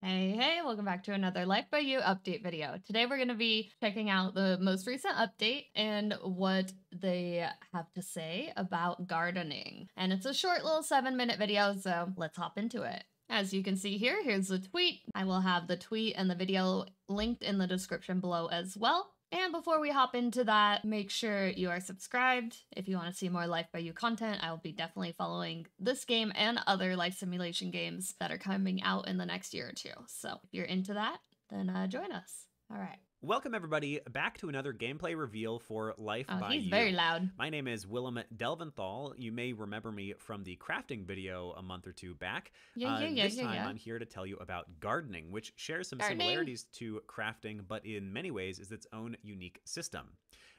Hey, hey, welcome back to another Life by You update video. Today we're going to be checking out the most recent update and what they have to say about gardening. And it's a short little seven minute video, so let's hop into it. As you can see here, here's the tweet. I will have the tweet and the video linked in the description below as well. And before we hop into that, make sure you are subscribed. If you want to see more Life by You content, I will be definitely following this game and other life simulation games that are coming out in the next year or two. So if you're into that, then uh, join us. All right. Welcome, everybody, back to another gameplay reveal for Life Oh, by he's You. very loud. My name is Willem Delventhal. You may remember me from the crafting video a month or two back. Yeah, Uh, yeah, yeah, this yeah, time, yeah. I'm here to tell you about gardening, which shares some Gardening. similarities to crafting, but in many ways is its own unique system.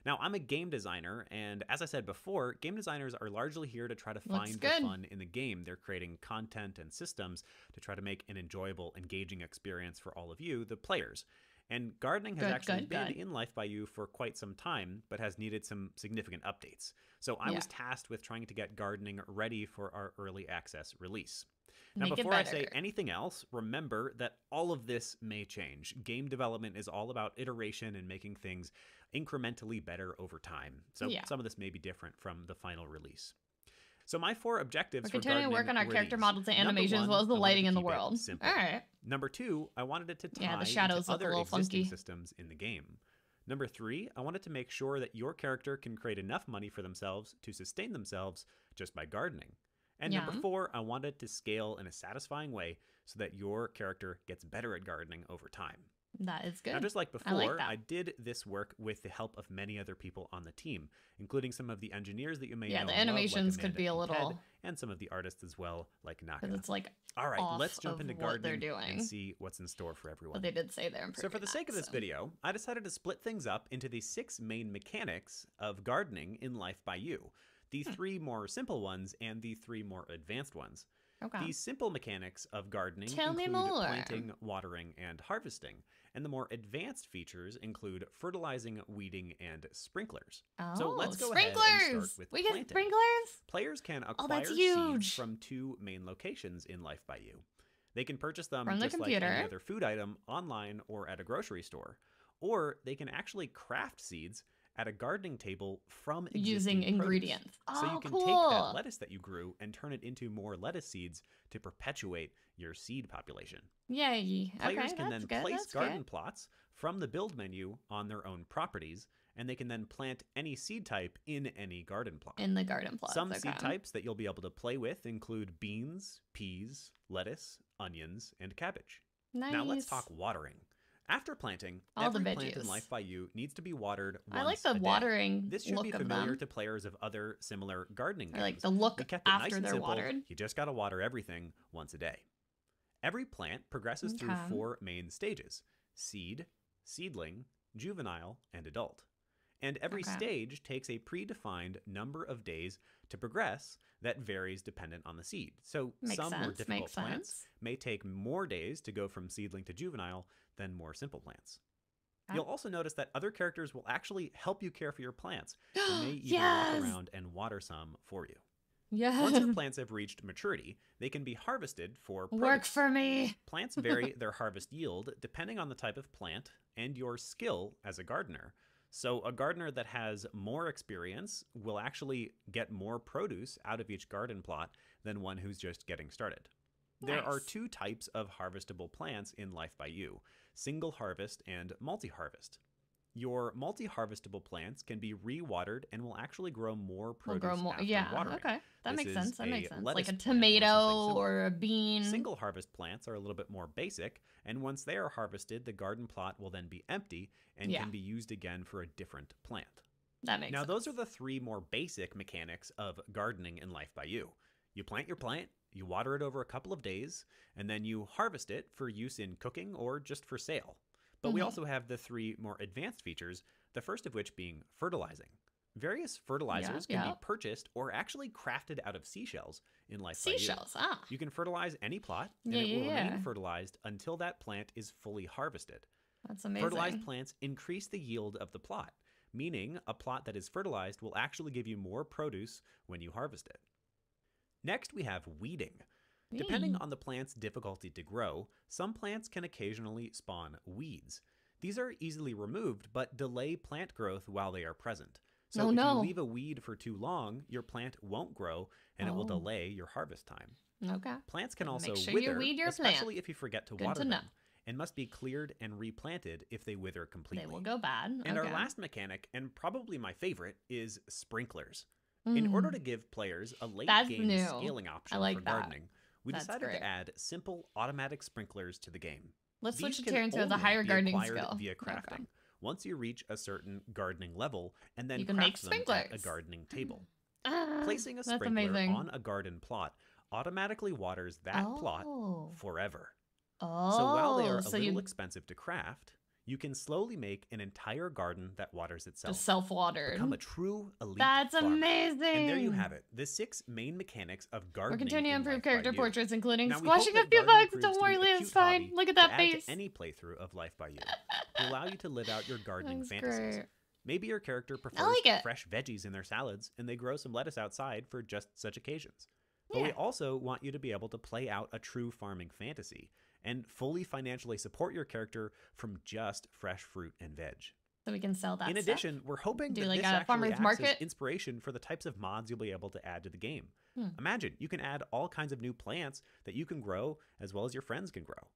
Now, I'm a game designer, and as I said before, game designers are largely here to try to find the fun in the game. They're creating content and systems to try to make an enjoyable, engaging experience for all of you, the players. And gardening has Good, actually good, been good. in Life by You for quite some time, but has needed some significant updates. So I was tasked with trying to get gardening ready for our early access release. Now, Make before I say anything else, remember that all of this may change. Game development is all about iteration and making things incrementally better over time. So Yeah. some of this may be different from the final release. So my four objectives We're for continuing to work on our character these. models and animation as well as the lighting in the world. simple. All right. Number two, I wanted it to tie Yeah, the shadows a other existing funky. systems in the game. Number three, I wanted to make sure that your character can create enough money for themselves to sustain themselves just by gardening. And number four, I wanted to scale in a satisfying way so that your character gets better at gardening over time. That is good. Now, just like I before, like. I did this work with the help of many other people on the team, including some of the engineers that you may Yeah, know the and love, like animations could be a and Ted, little- and some of the artists as well, like Naka. It's like All right, let's jump into they're gardening doing. and see what's in store for everyone. what they did say they're there. So, for the sake of this video, I decided to split things up into the six main mechanics of gardening in Life by You the Hmm. three more simple ones and the three more advanced ones. Okay. The simple mechanics of gardening Tell me include more. planting, watering, and harvesting, and the more advanced features include fertilizing, weeding, and sprinklers. oh, so let's go ahead and sprinklers. start with we get sprinklers. Players can oh, acquire Oh, seeds from two main locations in Life by You. They can purchase them From the just like any other food item online or at a grocery store, or they can actually craft seeds at a gardening table from existing Using ingredients. So oh, you ah, can cool. take that lettuce that you grew and turn it into more lettuce seeds to perpetuate your seed population. Yay. Players okay, can then good. place garden good. plots from the build menu on their own properties, and they can then plant any seed type in any garden plot. in the garden plot. Some okay. seed types that you'll be able to play with include beans, peas, lettuce, onions, and cabbage. Nice. Now let's talk watering. After planting, All the every plant in. Life by You needs to be watered I like the watering This should be familiar to players of other similar gardening Or like games. the look We kept it nice after and they're simple. watered. You just got to water everything once a day. Every plant progresses through four main stages seed, seedling, juvenile, and adult. And every Okay. stage takes a predefined number of days to progress that varies dependent on the seed. So Makes some more difficult makes plants sense. may take more days to go from seedling to juvenile than more simple plants. Okay. You'll also notice that other characters will actually help you care for your plants. They may even Yes! walk around and water some for you. Yes. Once your plants have reached maturity, they can be harvested for Work for me. Plants vary their harvest yield depending on the type of plant and your skill as a gardener. So, a gardener that has more experience will actually get more produce out of each garden plot than one who's just getting started. There are two types of harvestable plants in Life by You single harvest and multi harvest. Your multi harvestable plants can be re-watered and will actually grow more produce grow more. Yeah. watering. Okay. That This makes sense. That makes sense. Like a plant or tomato or a bean. Single harvest plants are a little bit more basic, and once they are harvested, the garden plot will then be empty and Yeah. can be used again for a different plant. That makes sense. now, sense. those are the three more basic mechanics of gardening in Life by You. You plant your plant, you water it over a couple of days, and then you harvest it for use in cooking or just for sale. But we Mhm. also have the three more advanced features, the first of which being fertilizing. Various fertilizers can yeah. be purchased or actually crafted out of seashells in Life. Seashells. Ah. You can fertilize any plot, and Yeah, it will yeah, remain fertilized until that plant is fully harvested. That's amazing. Fertilized plants increase the yield of the plot, meaning a plot that is fertilized will actually give you more produce when you harvest it. Next, we have weeding. Depending on the plant's difficulty to grow, some plants can occasionally spawn weeds. These are easily removed but delay plant growth while they are present. So Oh, if no. you leave a weed for too long, your plant won't grow and it will Oh. delay your harvest time. Okay. Plants can also sure you wither, your especially plant. if you forget to Good water to them, and must be cleared and replanted if they wither completely. They will go bad. And our last mechanic, and probably my favorite, is sprinklers. In order Mm. to give players a late That's game new. scaling option like for that. We That's decided great. to add simple automatic sprinklers to the game. let's These switch to Terrence who has a only higher gardening skill. via Okay. crafting. Once you reach a certain gardening level, and then You can craft make them at a gardening table. Ah, Placing a sprinkler on a garden plot automatically waters that plot Oh. forever. Oh, So while they are a so little you expensive to craft, you can slowly make an entire garden that waters itself. self-watered. Become a true elite That's farmer. amazing. And there you have it, the six main mechanics of gardening. We're continuing to improve character portraits, including Now, squashing a few bugs. Don't worry, be a Lee, cute it's fine. Look at that face. Any playthrough of Life by You to allow you to live out your gardening That's fantasies. great. Maybe your character prefers like fresh veggies in their salads and they grow some lettuce outside for just such occasions. But we also want you to be able to play out a true farming fantasy and fully financially support your character from just fresh fruit and veg. So we can sell that. in stuff. addition, we're hoping Do that like this a actually farmer's acts market? as inspiration for the types of mods you'll be able to add to the game. Hmm. Imagine you can add all kinds of new plants that you can grow as well as your friends can grow.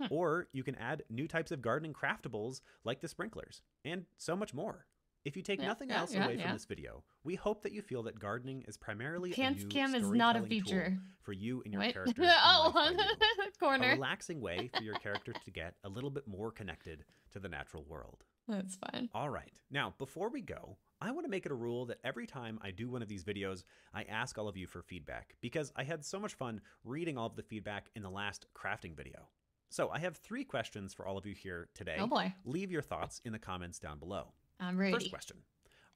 Hmm. Or you can add new types of gardening craftables like the sprinklers, and so much more. If you take Yeah, nothing yeah, else away from this video, we hope that you feel that gardening is primarily Pants a cam is not a feature. for you and your Wait. characters. oh, You. A relaxing way for your character to get a little bit more connected to the natural world. That's fine. All right. Now, before we go, I want to make it a rule that every time I do one of these videos, I ask all of you for feedback because I had so much fun reading all of the feedback in the last crafting video. So, I have three questions for all of you here today. Oh boy, Leave your thoughts in the comments down below. I'm ready. First question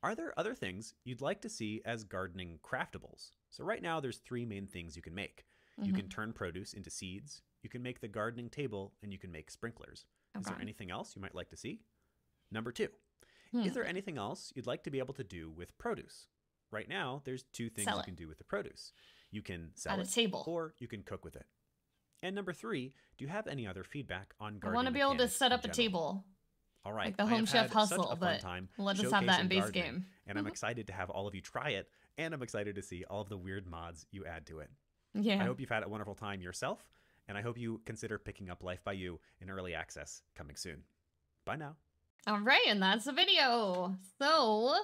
Are there other things you'd like to see as gardening craftables? So, right now, there's three main things you can make. You Mhm. can turn produce into seeds, you can make the gardening table, and you can make sprinklers. Is there anything else you might like to see? Number two, Hmm. is there anything else you'd like to be able to do with produce? Right now, there's two things Sell you it. can do with the produce. You can sell At a table. or you can cook with it. And number three, do you have any other feedback on gardening? I want to be able to set up a table. All right, like the Home Chef Hustle, but time Let us have that in base gardening, game. and I'm mm-hmm. excited to have all of you try it, and I'm excited to see all of the weird mods you add to it. Yeah. I hope you've had a wonderful time yourself, and I hope you consider picking up Life by You in early access coming soon. Bye now. All right, and that's the video. So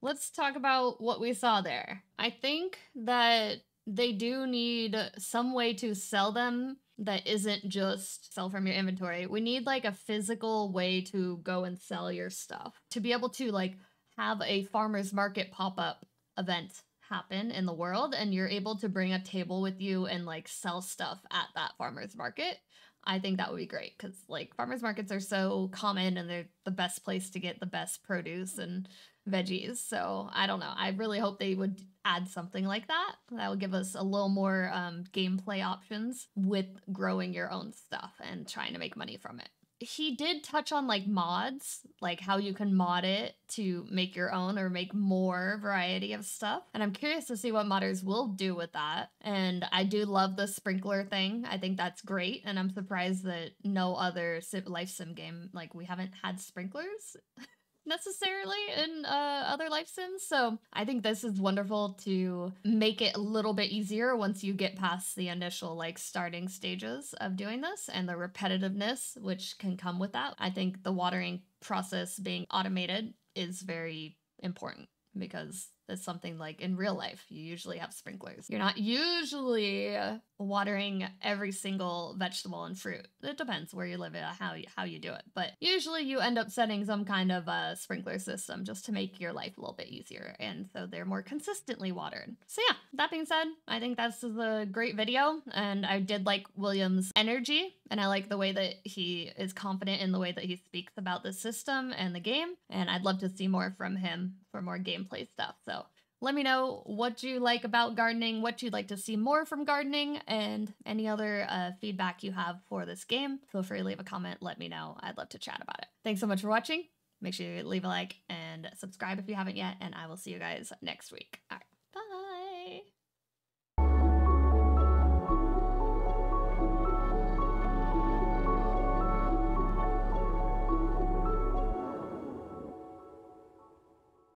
let's talk about what we saw there. I think that they do need some way to sell them that isn't just sell from your inventory. We need like a physical way to go and sell your stuff. To be able to like have a farmer's market pop up event happen in the world and you're able to bring a table with you and like sell stuff at that farmer's market. I think that would be great because like farmers markets are so common and they're the best place to get the best produce and veggies. So I don't know. I really hope they would add something like that. That would give us a little more um, gameplay options with growing your own stuff and trying to make money from it. He did touch on like mods, like how you can mod it to make your own or make more variety of stuff. And I'm curious to see what modders will do with that. And I do love the sprinkler thing. I think that's great. And I'm surprised that no other life sim game, like we haven't had sprinklers necessarily in uh, other life sims. So I think this is wonderful to make it a little bit easier once you get past the initial like starting stages of doing this and the repetitiveness which can come with that. I think the watering process being automated is very important because it's something like in real life you usually have sprinklers. You're not usually watering every single vegetable and fruit. It depends where you live and how you, how you do it but usually you end up setting some kind of a sprinkler system just to make your life a little bit easier and so they're more consistently watered. So yeah that being said i think this is a great video and i did like william's energy and i like the way that he is confident in the way that he speaks about the system and the game and i'd love to see more from him for more gameplay stuff so let me know what you like about gardening, what you'd like to see more from gardening, and any other uh, feedback you have for this game. Feel free to leave a comment. Let me know. I'd love to chat about it. Thanks so much for watching. Make sure you leave a like and subscribe if you haven't yet, and I will see you guys next week.